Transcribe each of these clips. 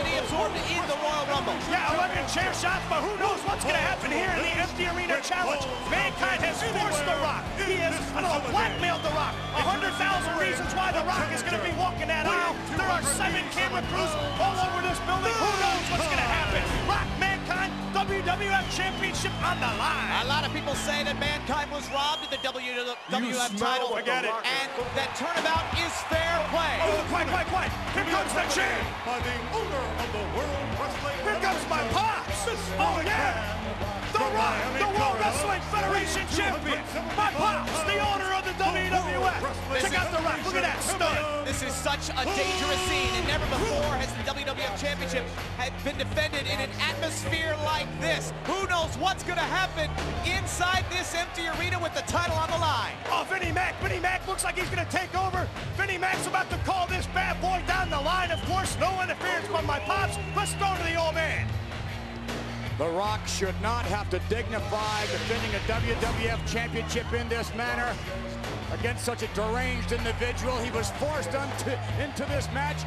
capacity absorbed in the Royal Rumble. Yeah, 11 chair shots, but who knows what's going to happen here in the empty arena challenge. Mankind has forced The Rock. He has, I don't know, blackmailed The Rock. 100,000 reasons why The Rock is going to be walking that aisle. There are seven camera crews all over this building. Who knows what's going to happen? Rock, WWF Championship on the line. A lot of people say that Mankind was robbed of the WWF title. Forget it. And that turnabout is fair play. Oh, quiet, quiet, quiet. Here comes the champ. By the owner of the World Wrestling Here comes my pops. Oh, yeah. The Rock, the World Wrestling Federation champion. My pops, the owner of the WWF. Check out The Rock. Look at that stud. This is such a dangerous scene, and never before has the WWF Championship had been defended in an atmosphere like this. Who knows what's going to happen inside this empty arena with the title on the line? Oh, Vinnie Mac. Vinnie Mac looks like he's going to take over. Vinnie Mac's about to call this bad boy down the line. Of course, no interference from my pops. Let's throw to the old man. The Rock should not have to dignify defending a WWF championship in this manner against such a deranged individual. He was forced unto, into this match.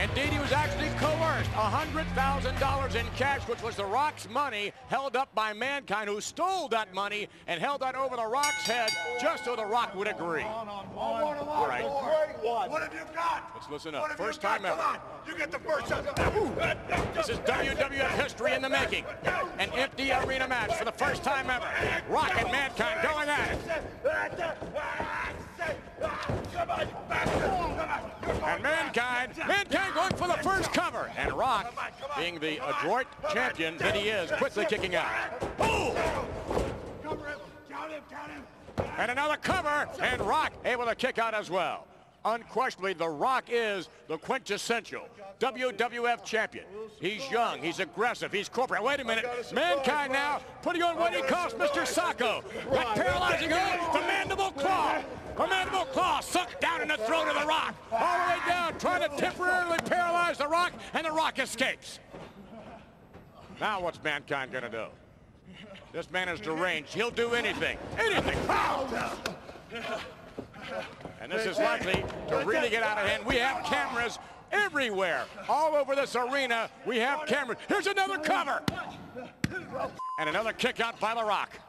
Indeed, he was actually coerced. $100,000 in cash, which was The Rock's money, held up by Mankind, who stole that money and held that over The Rock's head just so The Rock would agree. All right. What have you got? Let's listen up. First got? time ever. Come on. You get the first shot. This is WWF history in the making. An empty arena match for the first time ever. Rock and Mankind going at it. Come And Mankind, Mankind going for the first cover. And Rock, being the adroit champion that he is, quickly kicking out. Cover him. Count him. Count him. And another cover, and Rock able to kick out as well. Unquestionably, The Rock is the quintessential WWF champion. He's young, he's aggressive, he's corporate. Wait a minute, Mankind now putting on what he calls Mr. Socko. Paralyzing hold, the mandible claw. The mandible claw sunk down in the throat of The Rock. All the way down, trying to temporarily paralyze The Rock, and The Rock escapes. Now what's Mankind gonna do? This man is deranged. He'll do anything. Anything. Pow! And this is likely to really get out of hand. We have cameras everywhere. All over this arena, we have cameras. Here's another cover. And another kick out by The Rock.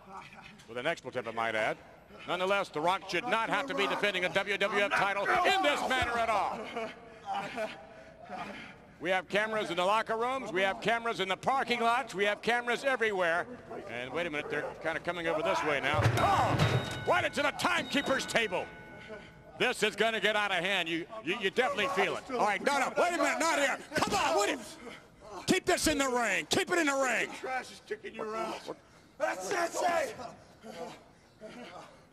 With an expletive, I might add. Nonetheless, The Rock should not have to be defending a WWF title in this manner at all. We have cameras in the locker rooms. We have cameras in the parking lots. We have cameras everywhere. And wait a minute, they're kind of coming over this way now. Oh, right into the timekeeper's table. This is going to get out of hand. You, you, you definitely feel it. All right, no, no, wait a minute, not here. Come on, what if? Keep this in the ring. Keep it in the ring. Trash is kicking your ass. That's Sensei.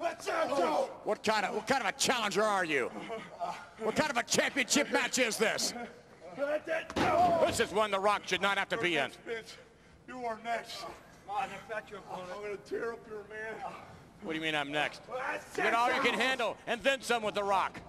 That's Sensei. What kind of what kind of a challenger are you? What kind of a championship match is this? That's it. This is one The Rock should not have to be in. Vince, you are next. I'm going to tear up your man. What do you mean I'm next? Get all you can handle, and then some with The Rock.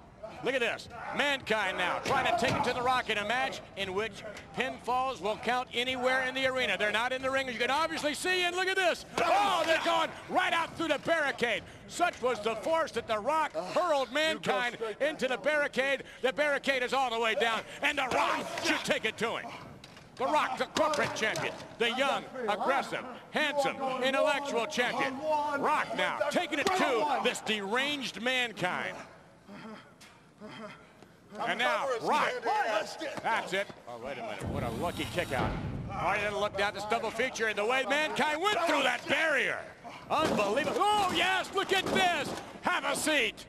Look at this. Mankind now trying to take it to The Rock in a match in which pinfalls will count anywhere in the arena. They're not in the ring, as you can obviously see, and look at this. Oh, they're going right out through the barricade. Such was the force that The Rock hurled Mankind into the barricade. The barricade is all the way down, and The Rock should take it to him. The Rock, the corporate champion, the young, aggressive, handsome, intellectual champion. Rock now taking it to this deranged mankind. And now, Rock. That's it. Oh, wait a minute. What a lucky kick out. You didn't look down this double feature and the way mankind went through that barrier. Unbelievable. Oh, yes, look at this. Have a seat.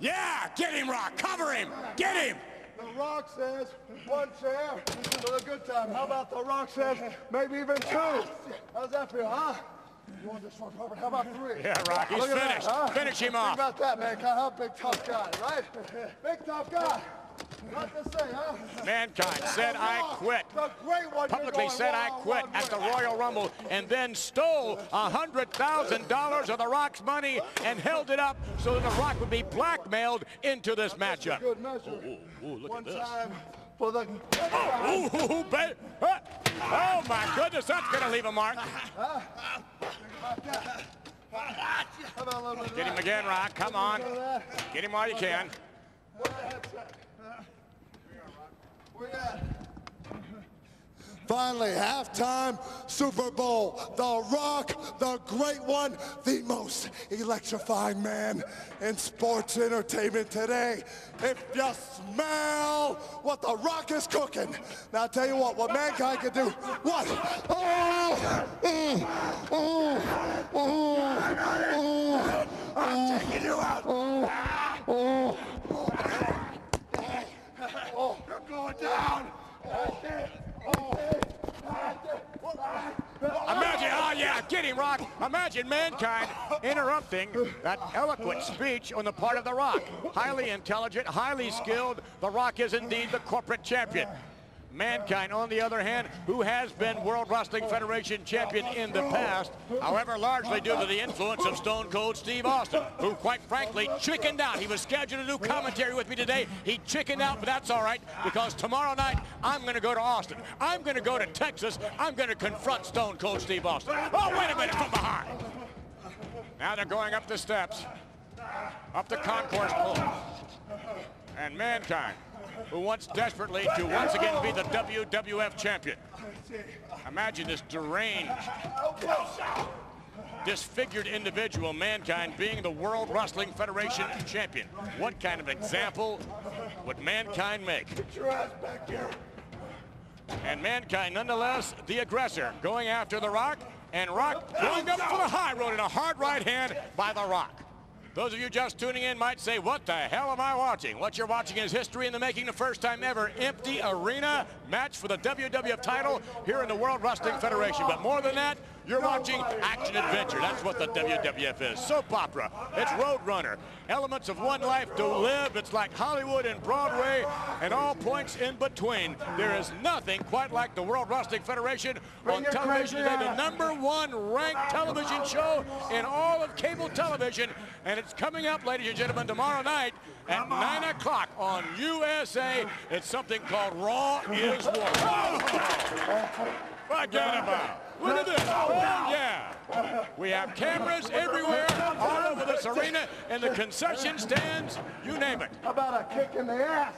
Yeah, get him, Rock. Cover him. Get him. The Rock says one chair for the good time. How about The Rock says maybe even two? How's that feel, huh? You want this one, Robert? How about three? Yeah, Rock, he's Look at that, finished. huh? Finish him Think off. about that, man. How big tough guy, right? Big tough guy. What to say, huh? Mankind said, I quit. The great one. Publicly said, I quit at the. Royal Rumble and then stole $100,000 of The Rock's money and held it up so that The Rock would be blackmailed into this matchup. Good measure. Ooh, ooh, look One at this. time for the. Ooh, ooh, ooh, ba- uh, oh my goodness, that's going to leave a mark. How about a little bit of Get him again, Rock. Come on. Get him while you can. Finally, halftime Super Bowl. The Rock, the great one, the most electrifying man in sports entertainment today. If you smell what The Rock is cooking, now I'll tell you what, what mankind can do. What? Oh, mm, oh, oh, oh, I'm taking you out. Oh, oh, oh, you're going down. Imagine, oh yeah, get him, Rock. Imagine mankind interrupting that eloquent speech on the part of The Rock. Highly intelligent, highly skilled. The Rock is indeed the corporate champion. Mankind, on the other hand, who has been World Wrestling Federation champion in the past, however, largely due to the influence of Stone Cold Steve Austin, who, quite frankly, chickened out. He was scheduled to do commentary with me today. He chickened out, but that's all right, because tomorrow night, I'm going to go to Austin. I'm going to go to Texas. I'm going to confront Stone Cold Steve Austin. Oh, wait a minute, from behind. Now they're going up the steps, up the concourse. And Mankind who wants desperately to once again be the WWF champion. Imagine this deranged, disfigured individual, Mankind, being the World Wrestling Federation champion. What kind of example would Mankind make? And Mankind, nonetheless, the aggressor, going after The Rock, and Rock going up for the high road and a hard right hand by The Rock. Those of you just tuning in might say, what the hell am I watching? What you're watching is history in the making, the first time ever empty arena match for the WWF title here in the World Wrestling Federation. But more than that, you're watching action adventure. That's what the WWF is. Soap opera. It's Roadrunner. Elements of one life to live. It's like Hollywood and Broadway and all points in between. There is nothing quite like the World Wrestling Federation on television today. The number one ranked television show in all of cable television. And it's coming up, ladies and gentlemen, tomorrow night at 9 o'clock on USA. It's something called Raw is War. Forget about Look at this. Oh, yeah. We have cameras everywhere, all over this arena, and the concession stands, you name it. How about a kick in the ass?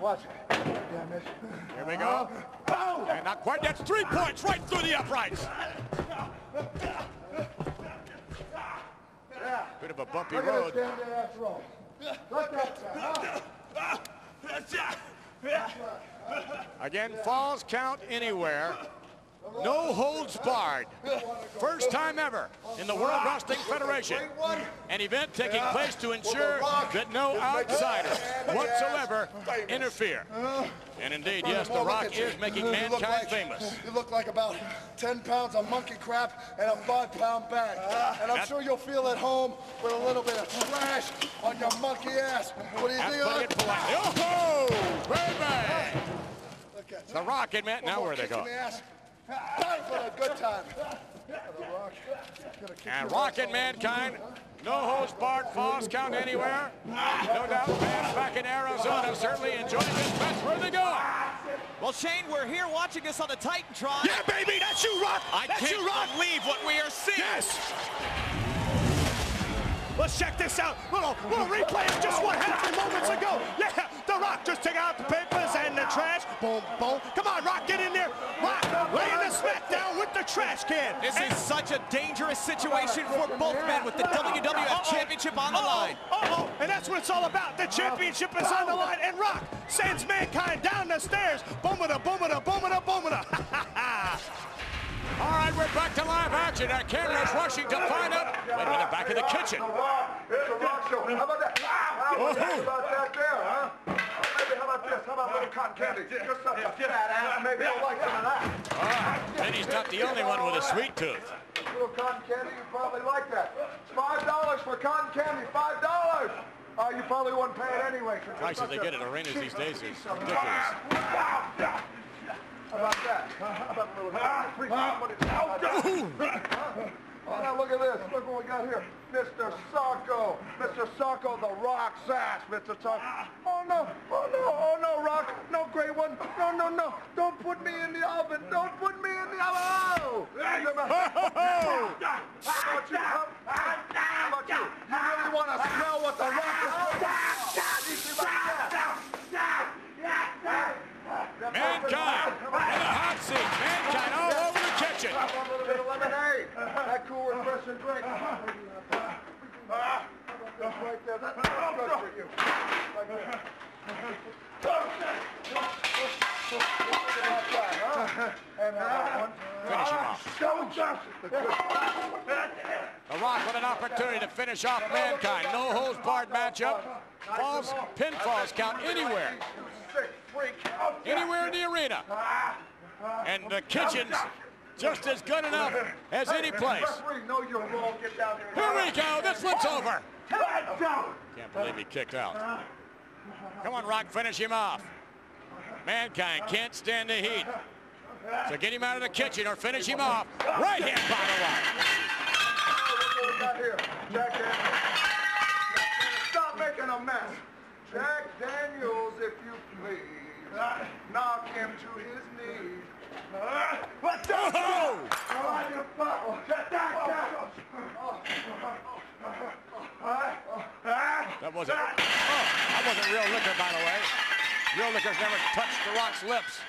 Watch. Yeah, miss. Here we go. Uh, oh. And not quite. That's three points right through the uprights. Bit of a bumpy Look road. at the ass roll. Look at that. Again, falls count anywhere. No holds barred. First time ever in the World Wrestling Federation. An event taking place to ensure that no outsiders whatsoever interfere. And indeed, yes, The Rock is making mankind like- famous. You look like about 10 pounds of monkey crap and a five-pound bag. And I'm That- sure you'll feel at home with a little bit of trash on your monkey ass. What do you think of politely. Oh, baby! The Rock, admit, now where are they Kick in going? the ass. Time for a good time. The Rock. And your Rock ass and all Mankind, no holds barred, falls count anywhere. No doubt fans back in Arizona certainly enjoying this match. Where they going? Well, Shane, we're here watching this on the Titantron. Yeah, baby, that's you, Rock. I that's can't you, Rock. believe what we are seeing. Yes. Let's check this out. Little, little replay of just what happened moments ago. Yeah, The Rock just took out the papers and the trash. Boom, boom. Come on, Rock, get in there. Rock, laying the smack down with the trash can. This And- is such a dangerous situation for both men with the WWF Uh-oh. Championship on the Uh-oh. line. Uh-oh. And that's what it's all about. The championship is on the line. And Rock sends Mankind down the stairs. Boomada, boomada, boomada, boomada. All right, we're back to live action. Our camera's rushing to find out. Wait a minute, they're back in the kitchen. It's a rock show. How about that? Ah, how about that there, huh? Maybe how about this? How about a little cotton candy? Just such a fat ass. Maybe you'll like some of that. All right, Vinny's not the only one with a sweet tooth. little cotton candy, you probably like that. Five dollars for cotton candy. Five dollars. Uh, you probably wouldn't pay it anyway. Prices they a get at arenas these days is ridiculous. How about that? How about a little free money? How about that? Oh, now look at this. Look what we got here. Mr. Socko. Mr. Socko, the rock sass, Mr. Socko. Oh, no. Oh, no. Oh, no, Rock. No, great one. No, no, no. Don't put me in the oven. Don't put me in the oven. Oh! How about you? How about you? You really want to smell what the rock is cooking? Listen, Greg. Just right there. That's good for you. Like this. And uh, uh-huh. uh-huh. Johnson. The Rock with an opportunity to finish off Mankind. No holds barred matchup. Falls, pinfalls count anywhere. Anywhere in the arena. And the kitchens just as good enough as any place. Referee, know your role. Get down here. We go. This one's over. Can't believe he kicked out. Come on, Rock, finish him off. Mankind can't stand the heat. So get him out of the kitchen or finish him off. Right hand by the Rock. What we got here? Jack Daniels. Stop making a mess. Jack Daniels, if you please. Knock him to his knees. What's up? Oh! That wasn't. Oh, that wasn't real liquor, by the way. Real liquor's never touched the Rock's lips.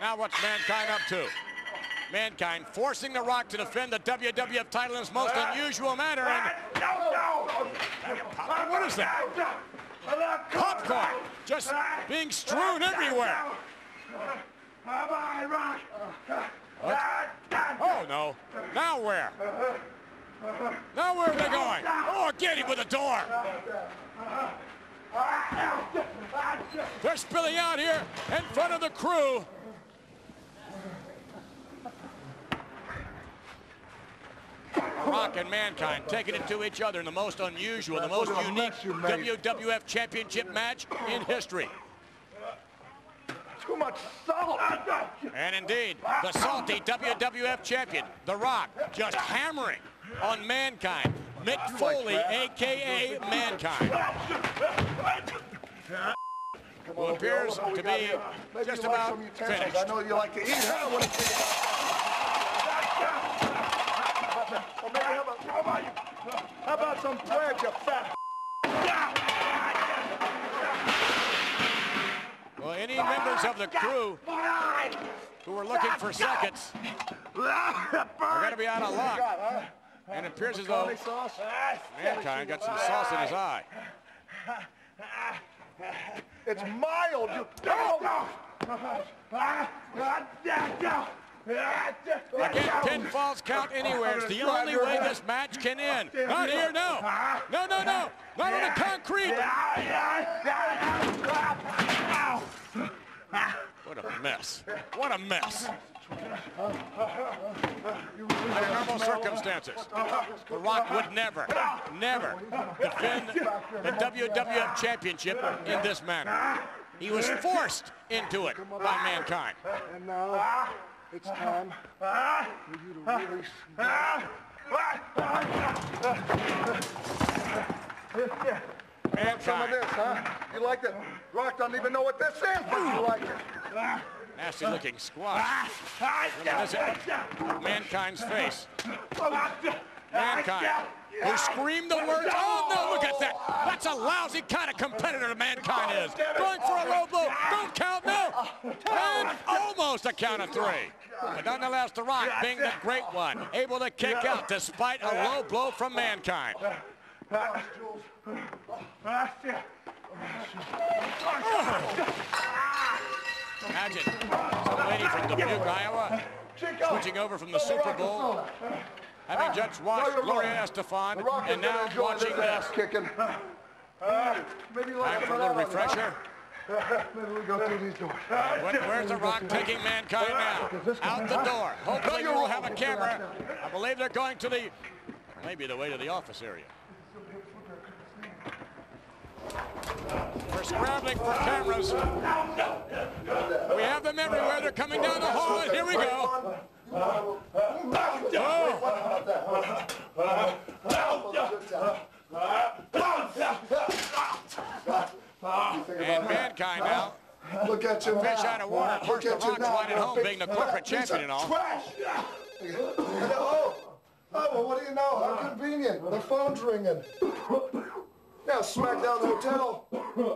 Now what's Mankind up to? Mankind forcing the Rock to defend the WWF title in his most uh, unusual manner. Uh, and what is that? Popcorn just uh, being strewn everywhere. Uh, what? Uh, oh no! Now where? Now where are they going? Oh, get him with the door! They're spilling out here in front of the crew. Rock and Mankind taking it to each other in the most unusual, the most Look at the unique mess you made. WWF Championship match in history. Too much salt. And indeed, the salty WWF champion, The Rock, just hammering on Mankind. Mick Foley, a.k.a. Mankind. Who appears to be? Just about finished. I know you like to eat. Huh? What do you think? Or maybe how about, how about, you, how about some bread, you fat Well, any members of the crew who are looking for seconds are going to be out of luck. And it appears as though? Mankind got some sauce in his eye. It's mild. You, oh, Again, pinfalls count anywhere. It's the only way this match can end. Not here, no. No, no, no. Not on the concrete. What a mess. What a mess. Under normal circumstances, The Rock would never, never defend the WWF Championship in this manner. He was forced into it by Mankind. And now it's time for you to really Some of this, huh? You like it? Rock doesn't even know what this is, but you like it. nasty looking squash. Mankind's face. Mankind, who screamed the words, oh no, look at that. That's a lousy kind of competitor Mankind is. Going for a low blow, don't count, no. And almost a count of three. But nonetheless, The Rock being the great one, able to kick out despite a low blow from Mankind. Imagine some lady from Dubuque, Iowa, switching over from the Super Bowl, having just watched Gloria Estefan, and now watching this kicking. Time for a little refresher. Maybe we go through these doors. Where- Where's The Rock taking Mankind now? Out the door. Hopefully we will have a camera. I believe they're going to the, maybe the way to the office area. We're scrambling for cameras. We have them everywhere. They're coming down the hall. and Here we go. And Mankind now. Look at you Fish out of water. Of course, The Rock's right at home being the corporate champion and all. Trash. oh, oh, well, what do you know? How convenient. The phone's ringing. Yeah, SmackDown Hotel.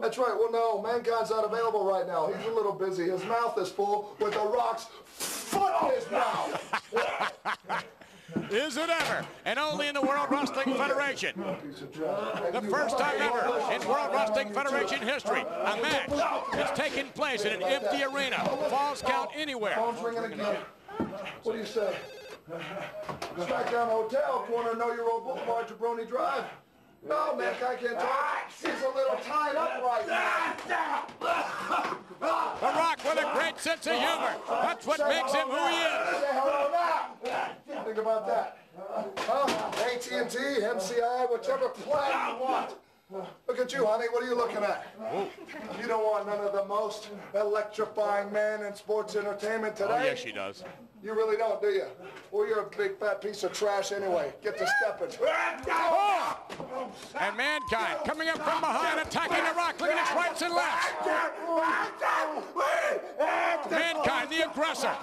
That's right. Well, no, Mankind's not available right now. He's a little busy. His mouth is full with the Rock's foot in his mouth. is it ever, and only in the World Wrestling Federation. The first time ever in World Wrestling Federation history, a match is taking place in an empty arena. Falls count anywhere. Phone's ringing again. What do you say? Smackdown Hotel, corner Know Your Role Boulevard, Jabroni Drive. No, man, I can't talk. He's a little tied up right now. The Rock with a great sense of humor. That's what makes him who he is. Say hello now. Think about that. Huh? AT&T, MCI, whichever plan you want. Look at you, honey. What are you looking at? You don't want none of the most electrifying man in sports entertainment oh, today. Oh, yes, she does. You really don't, do you? Well, you're a big fat piece of trash anyway. Get to stepping. Oh! And Mankind coming up from behind, attacking The Rock. Look at his rights and lefts. Mankind, the aggressor.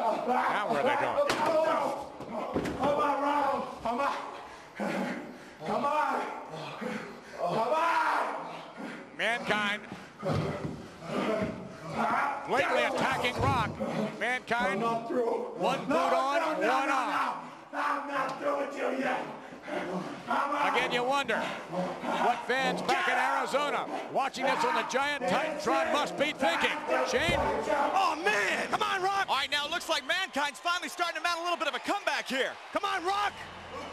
Now where are they going? Come on, Ronald. Come on. Come on. Come on. Mankind blatantly attacking Rock. Mankind, Not through. One boot on, no, no, one no, off. no. I'm not through with you yet. On. Again, you wonder what fans back in Arizona watching this on the giant Titantron must be thinking. Shane? Oh, man. Come on, Rock. All right, now it looks like Mankind's finally starting to mount a little bit of a comeback here. Come on, Rock.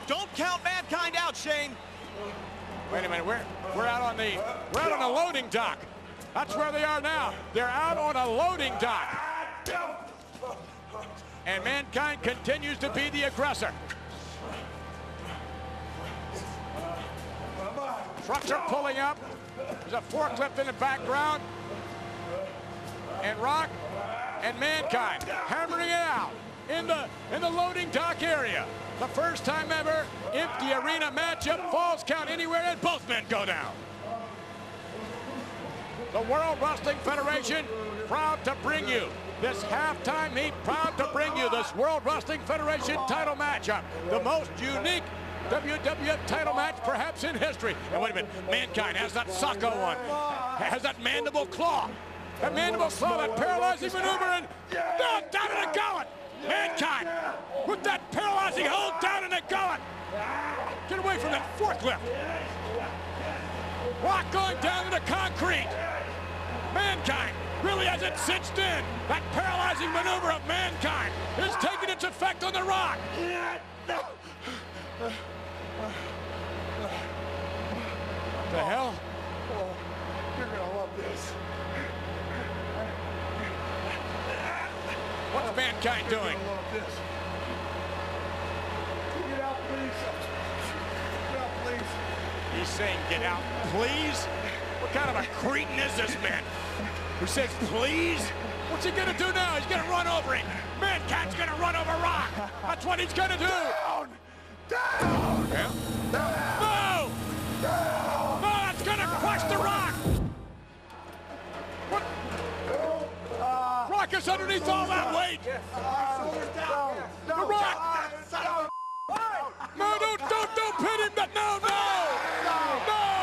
Don't count Mankind out, Shane. Wait a minute, we're, we're out on the we're out on the loading dock. That's where they are now. They're out on a loading dock. And Mankind continues to be the aggressor. Trucks are pulling up. There's a forklift in the background. And Rock and Mankind hammering it out in the in the loading dock area. The first time ever empty arena matchup, falls count anywhere, and both men go down. The World Wrestling Federation proud to bring you this halftime heat, proud to bring you this World Wrestling Federation title matchup, the most unique WWF title match perhaps in history. And wait a minute, Mankind has that Socko one, has that mandible claw, that mandible claw, that paralyzing maneuver, and no, down in the gullet. Mankind with that paralyzing hold down in the gullet. Get away from that forklift. Rock going down to the concrete. Mankind really as it cinched in. That paralyzing maneuver of Mankind is taking its effect on the Rock. What The hell? You're gonna love this. What's Mankind doing? You're gonna love this. Get out, please. Get out, please. He's saying, get out, please? What kind of a cretin is this man? Who says please. What's he gonna do now? He's gonna run over it. Man, Cat's gonna run over Rock. That's what he's gonna do. Down! Down! Yeah. Down! No! Down! No, That's gonna crush the Rock. What? Uh, rock is underneath all that weight. Yes. Uh, down. No, the Rock. No. Don't, a no, don't, don't pin him. No, no, no. no.